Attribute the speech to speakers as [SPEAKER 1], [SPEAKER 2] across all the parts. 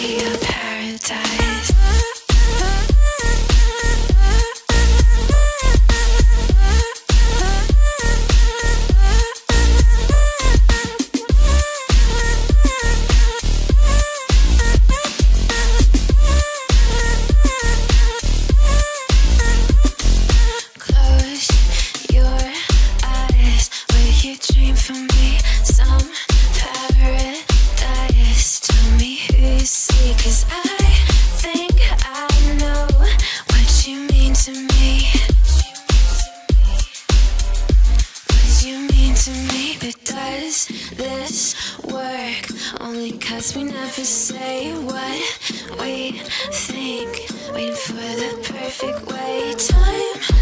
[SPEAKER 1] a paradise. does this work? Only cause we never say what we think. Waiting for the perfect way. Time.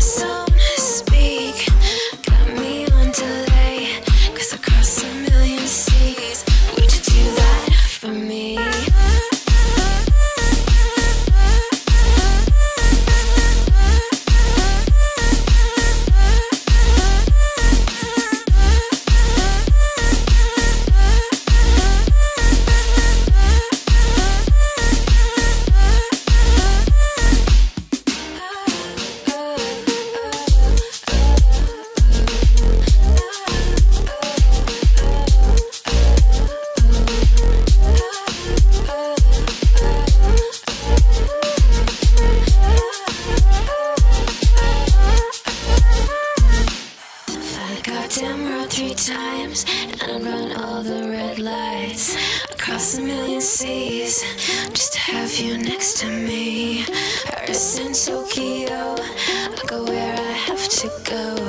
[SPEAKER 1] damn road three times and run all the red lights across a million seas just to have you next to me. Paris and Tokyo, I go where I have to go.